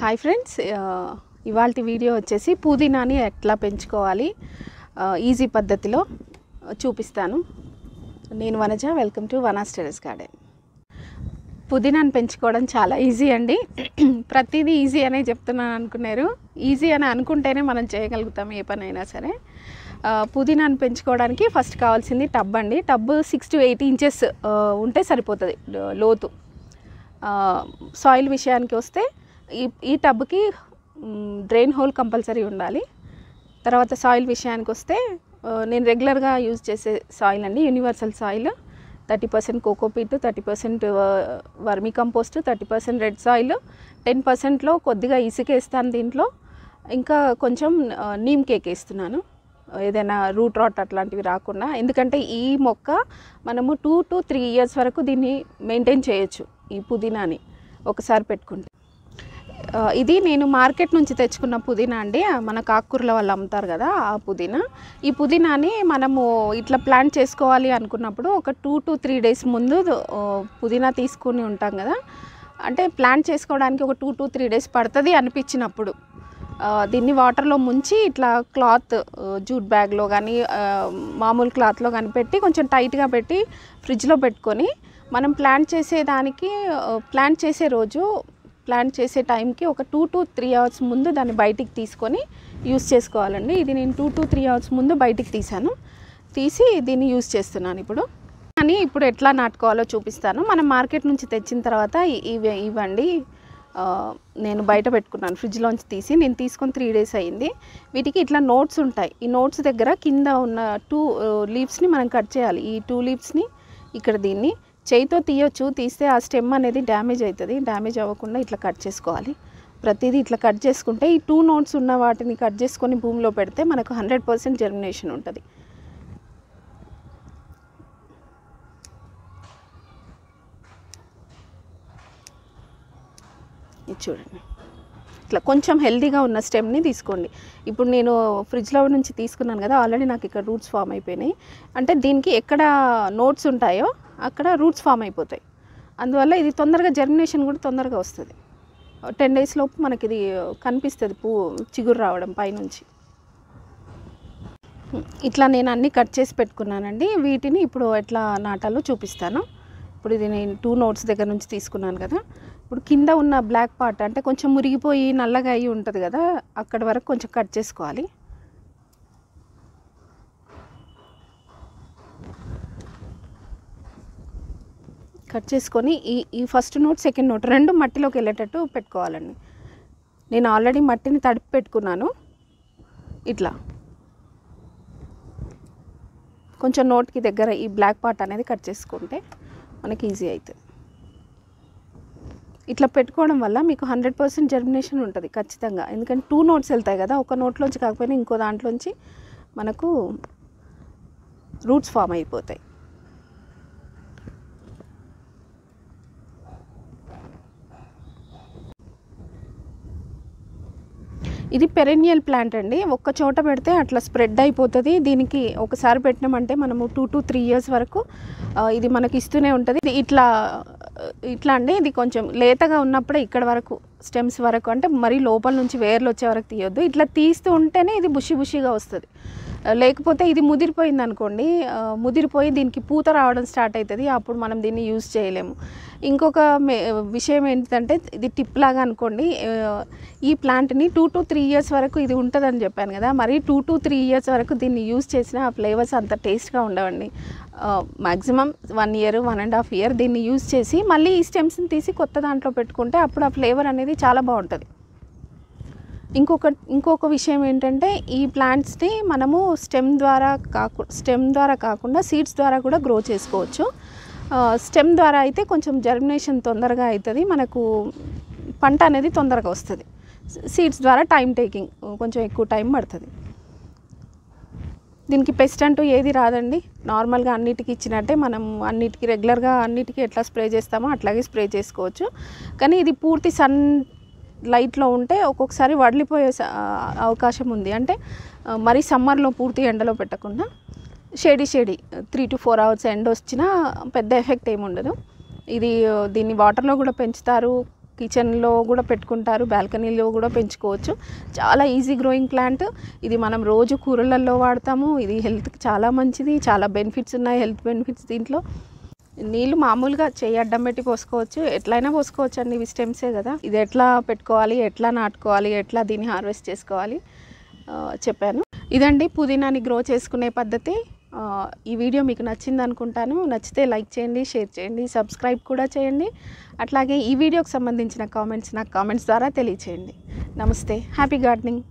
Hi friends ఇవాళ video వచ్చేసి పుదీనాని ఎట్లా పెంచుకోవాలి? ఈజీ పద్ధతిలో చూపిస్తాను. నేను Vanaja welcome to Vana's terrace garden. పుదీనాని పెంచుకోవడం చాలా ఈజీ అండి. ప్రతిదీ ఈజీ అనే చెప్తున్నాను అనుకున్నారు. ఈజీ అని అనుకుంటేనే మనం చేయగలుగుతాం ఏ పనైనా సరే. పుదీనాని పెంచుకోవడానికి ఫస్ట్ కావాల్సింది టబ్ అండి. Tub six to eight inches ఉంటే సరిపోతుంది లోతు. సాయిల్ విషయానికి వస్తే ఈ ఈ టబ్కి డ్రైన్ హోల్ కంపల్సరీ ఉండాలి. తర్వాత సాయిల్ విషయానికి వస్తే నేను రెగ్యులర్గా యూజ్ చేసే సాయిల్ అండి universal soil thirty percent cocopeat thirty percent vermi compost thirty percent red soil ten పర్సెంట్లో కొద్దిగా ఇసుక వేస్తాను దీంట్లో. ఇంకా కొంచెం నీమ్ కేక్ వేస్తున్నాను. ఏదైనా రూట్ రాట్ అట్లాంటివి రాకుండా. ఎందుకంటే ఈ మొక్క మనము టూ టు త్రీ ఇయర్స్ వరకు దీన్ని మెయింటైన్ చేయొచ్చు ఈ పుదీనాని. ఒకసారి పెట్టుకుంటే. ఇది నేను మార్కెట్ నుంచి తెచ్చుకున్న పుదీనా అండి. మన కాకూరల వాళ్ళు అమ్ముతారు కదా ఆ పుదీనా. ఈ పుదీనాని మనము ఇట్లా ప్లాన్ చేసుకోవాలి అనుకున్నప్పుడు ఒక టూ టు త్రీ డేస్ ముందు పుదీనా తీసుకుని ఉంటాం కదా. అంటే ప్లాన్ చేసుకోవడానికి ఒక టూ టు త్రీ డేస్ పడుతుంది అనిపించినప్పుడు. దీన్ని వాటర్లో ముంచి ఇట్లా క్లాత్ జూట్ బ్యాగ్లో కానీ మామూలు క్లాత్లో కానీ పెట్టి కొంచెం టైట్గా పెట్టి ఫ్రిడ్జ్లో పెట్టుకొని మనం ప్లాన్ చేసేదానికి ప్లాన్ చేసే రోజు ప్లాన్ చేసే టైంకి ఒక టూ టు త్రీ అవర్స్ ముందు దాన్ని బయటికి తీసుకొని యూస్ చేసుకోవాలండి. ఇది నేను టూ టు త్రీ అవర్స్ ముందు బయటికి తీసాను తీసి దీన్ని యూస్ చేస్తున్నాను ఇప్పుడు. కానీ ఇప్పుడు ఎట్లా నాటుకోవాలో చూపిస్తాను. మనం మార్కెట్ నుంచి తెచ్చిన తర్వాత ఇవి ఇవ్వండి నేను బయట పెట్టుకున్నాను. ఫ్రిడ్జ్లోంచి తీసి నేను తీసుకొని త్రీ డేస్ అయింది. వీటికి ఇట్లా నోట్స్ ఉంటాయి. ఈ నోట్స్ దగ్గర కింద ఉన్న టూ లీవ్స్ని మనం కట్ చేయాలి. ఈ టూ లీవ్స్ని ఇక్కడ దీన్ని చేయితో తీయొచ్చు తీస్తే ఆ స్టెమ్ అనేది డ్యామేజ్ అవుతుంది డ్యామేజ్ అవ్వకుండా ఇట్లా కట్ చేసుకోవాలి. ప్రతిదీ ఇట్లా కట్ చేసుకుంటే ఈ టూ నోట్స్ ఉన్న వాటిని కట్ చేసుకొని భూమిలో పెడితే మనకు హండ్రెడ్ పర్సెంట్ జర్మినేషన్ ఉంటుంది. ఇది చూడండి. ఇట్లా కొంచెం హెల్దీగా ఉన్న స్టెమ్ని తీసుకోండి. ఇప్పుడు నేను ఫ్రిడ్జ్లో నుంచి తీసుకున్నాను కదా ఆల్రెడీ నాకు ఇక్కడ రూట్స్ ఫామ్ అయిపోయినాయి. అంటే దీనికి ఎక్కడ నోట్స్ ఉంటాయో అక్కడ రూట్స్ ఫామ్ అయిపోతాయి. అందువల్ల ఇది తొందరగా జర్మినేషన్ కూడా తొందరగా వస్తుంది. టెన్ డేస్ లోపు మనకి ఇది కనిపిస్తుంది పువ్వు చిగురు రావడం పైనుంచి. ఇట్లా నేను అన్నీ కట్ చేసి పెట్టుకున్నానండి. వీటిని ఇప్పుడు ఎట్లా నాటాలో చూపిస్తాను. ఇప్పుడు ఇది నేను టూ నోట్స్ దగ్గర నుంచి తీసుకున్నాను కదా. ఇప్పుడు కింద ఉన్న బ్లాక్ పార్ట్ అంటే కొంచెం మురిగిపోయి నల్లగా అయ్యి ఉంటుంది కదా అక్కడ వరకు కొంచెం కట్ చేసుకోవాలి. కట్ చేసుకొని ఈ ఈ ఫస్ట్ నోట్ సెకండ్ నోట్ రెండు మట్టిలోకి వెళ్ళేటట్టు పెట్టుకోవాలండి. నేను ఆల్రెడీ మట్టిని తడిపి పెట్టుకున్నాను. ఇట్లా. కొంచెం నోట్కి దగ్గర ఈ బ్లాక్ పార్ట్ అనేది కట్ చేసుకుంటే మనకి ఈజీ అవుతుంది. ఇట్లా పెట్టుకోవడం వల్ల మీకు హండ్రెడ్ పర్సెంట్ జర్మినేషన్ ఉంటుంది ఖచ్చితంగా. ఎందుకంటే టూ నోట్స్ వెళ్తాయి కదా ఒక నోట్లోంచి కాకపోయినా ఇంకో దాంట్లోంచి మనకు రూట్స్ ఫామ్ అయిపోతాయి. ఇది పెరెన్యల్ ప్లాంట్ అండి. ఒక్క చోట పెడితే అట్లా స్ప్రెడ్ అయిపోతుంది. దీనికి ఒకసారి పెట్టినామంటే మనము టూ టు త్రీ ఇయర్స్ వరకు ఇది మనకి ఇస్తూనే ఉంటుంది. ఇది ఇట్లా ఇట్లా అండి. ఇది కొంచెం లేతగా ఉన్నప్పుడే ఇక్కడ వరకు స్టెమ్స్ వరకు అంటే మరీ లోపల నుంచి వేర్లు వచ్చే వరకు తీయొద్దు. ఇట్లా తీస్తూ ఉంటేనే ఇది బుషి బుషిగా వస్తుంది. లేకపోతే ఇది ముదిరిపోయింది అనుకోండి ముదిరిపోయి దీనికి పూత రావడం స్టార్ట్ అవుతుంది అప్పుడు మనం దీన్ని యూజ్ చేయలేము. ఇంకొక మే విషయం ఏంటంటే ఇది టిప్ లాగా అనుకోండి ఈ ప్లాంట్ని టూ టు త్రీ ఇయర్స్ వరకు ఇది ఉంటుందని చెప్పాను కదా మరి టూ టు త్రీ ఇయర్స్ వరకు దీన్ని యూజ్ చేసిన ఆ ఫ్లేవర్స్ అంత టేస్ట్గా ఉండవండి. Maximum one year one and half year దీన్ని యూజ్ చేసి మళ్ళీ ఈ స్టెమ్స్ని తీసి కొత్త దాంట్లో పెట్టుకుంటే అప్పుడు ఆ ఫ్లేవర్ అనేది చాలా బాగుంటుంది. ఇంకొక ఇంకొక విషయం ఏంటంటే ఈ ప్లాంట్స్ని మనము స్టెమ్ ద్వారా కాకు స్టెమ్ ద్వారా కాకుండా సీడ్స్ ద్వారా కూడా గ్రో చేసుకోవచ్చు. స్టెమ్ ద్వారా అయితే కొంచెం జర్మినేషన్ తొందరగా అవుతుంది మనకు పంట అనేది తొందరగా వస్తుంది. సీడ్స్ ద్వారా టైం టేకింగ్ కొంచెం ఎక్కువ టైం పడుతుంది. దీనికి పెస్ట్ అంటూ ఏది రాదండి. నార్మల్గా అన్నిటికీ ఇచ్చినట్టే మనం అన్నిటికీ రెగ్యులర్గా అన్నిటికీ ఎట్లా స్ప్రే చేస్తామో అట్లాగే స్ప్రే చేసుకోవచ్చు. కానీ ఇది పూర్తి సన్ లైట్లో ఉంటే ఒక్కొక్కసారి వడిలిపోయే అవకాశం ఉంది. అంటే మరి మరీ సమ్మర్లో పూర్తి ఎండలో పెట్టకుండా shady shady three to four hours ఎండ వచ్చినా పెద్ద ఎఫెక్ట్ ఏమి ఉండదు. ఇది దీన్ని వాటర్లో కూడా పెంచుతారు కిచెన్లో కూడా పెట్టుకుంటారు బాల్కనీలో కూడా పెంచుకోవచ్చు. చాలా ఈజీ గ్రోయింగ్ ప్లాంట్. ఇది మనం రోజు కూరలలో వాడతాము. ఇది హెల్త్కి చాలా మంచిది. చాలా బెనిఫిట్స్ ఉన్నాయి హెల్త్ బెనిఫిట్స్ దీంట్లో. నీళ్ళు మామూలుగా చేయి అడ్డం పెట్టి పోసుకోవచ్చు. ఎట్లయినా పోసుకోవచ్చు అండి ఇవి స్టెమ్సే కదా. ఇది ఎట్లా పెట్టుకోవాలి ఎట్లా నాటుకోవాలి ఎట్లా దీన్ని హార్వెస్ట్ చేసుకోవాలి చెప్పాను. ఇదండి పుదీనాని గ్రో చేసుకునే పద్ధతి. ఈ వీడియో మీకు నచ్చింది అనుకుంటాను. నచ్చితే లైక్ చేయండి షేర్ చేయండి సబ్స్క్రైబ్ కూడా చేయండి. అట్లాగే ఈ వీడియోకి సంబంధించిన కామెంట్స్ నాకు కామెంట్స్ ద్వారా తెలియచేయండి. నమస్తే. Happy gardening